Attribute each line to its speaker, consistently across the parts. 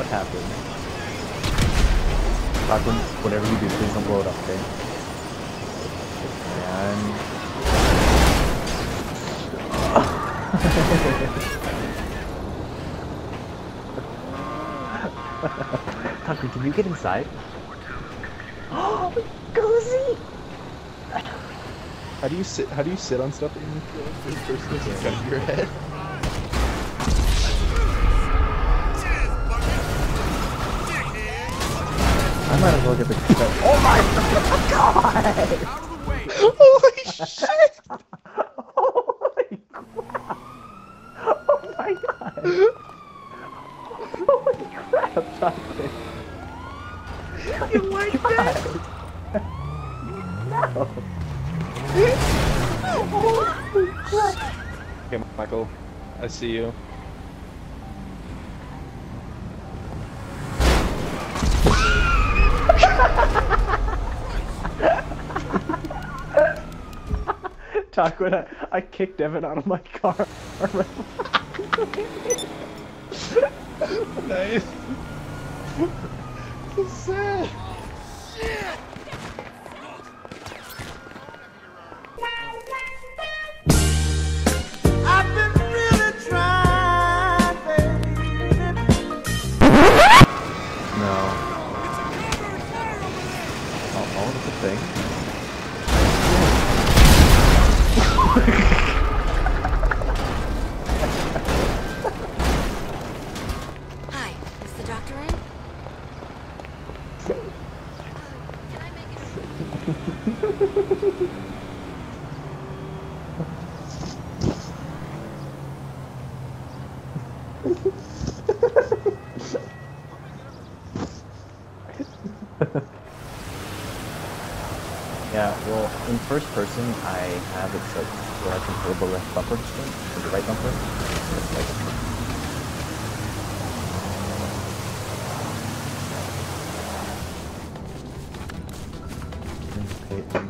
Speaker 1: What happened? Talk whatever you do, please don't blow it up, okay? And... Tucker, can you get inside? Oh, Cozy!
Speaker 2: How do you sit? How do you sit on stuff in first person? Is it gun your head?
Speaker 1: I might as well get the. Oh my god!
Speaker 2: Holy shit!
Speaker 1: Holy crap! Oh my god! Oh Holy crap, Tucker!
Speaker 2: You like that?
Speaker 1: No! Holy crap!
Speaker 2: Okay, Michael, I see you.
Speaker 1: Talk when I, I kicked Evan out of my car.
Speaker 2: nice. so sad.
Speaker 3: I've been really trying, baby.
Speaker 1: no. Oh, oh, that's a thing.
Speaker 4: Hi, is the doctor in? Can I make it?
Speaker 1: Yeah, well, in first person, I have it set where I hold the left bumper the right bumper. It's like Okay.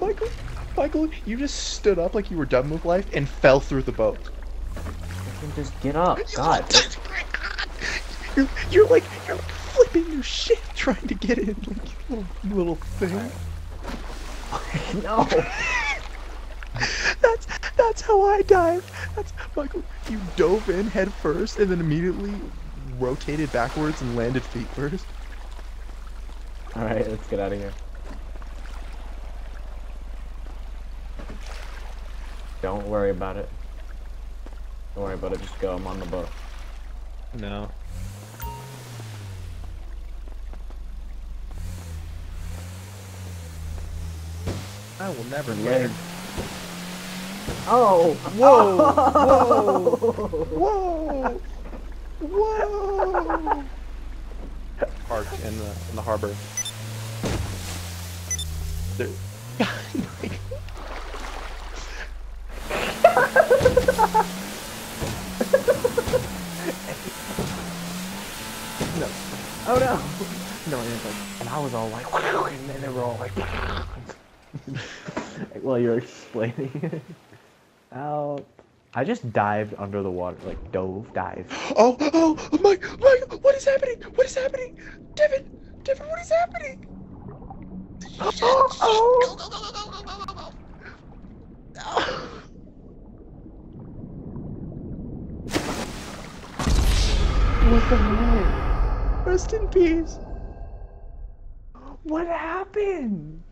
Speaker 2: Michael, Michael, you just stood up like you were done with life and fell through the boat.
Speaker 1: Just get up, God.
Speaker 2: Oh you're, you're like you're like flipping your shit trying to get in, like you little little thing.
Speaker 1: no!
Speaker 2: That's that's how I dived. That's Michael. You dove in head first and then immediately rotated backwards and landed feet first.
Speaker 1: Alright, let's get out of here. Don't worry about it. Don't worry about it, just go, I'm on the boat.
Speaker 2: No. I will never
Speaker 1: Leonard. Oh!
Speaker 2: Whoa! Whoa! Whoa! Whoa! Parked in the in the harbor. There. no.
Speaker 1: Oh no! No, and like, and I was all like, and then they were all like, while you're explaining it. Out. I just dived under the water, like dove, dive.
Speaker 2: Oh, oh, oh, Mike, Mike, what is happening? What is happening? Devin, Devin, what is happening?
Speaker 1: Oh, oh.
Speaker 2: Go, go, go, go, go, go, go, go. Oh.
Speaker 1: What the heck?
Speaker 2: Rest in peace.
Speaker 1: What happened?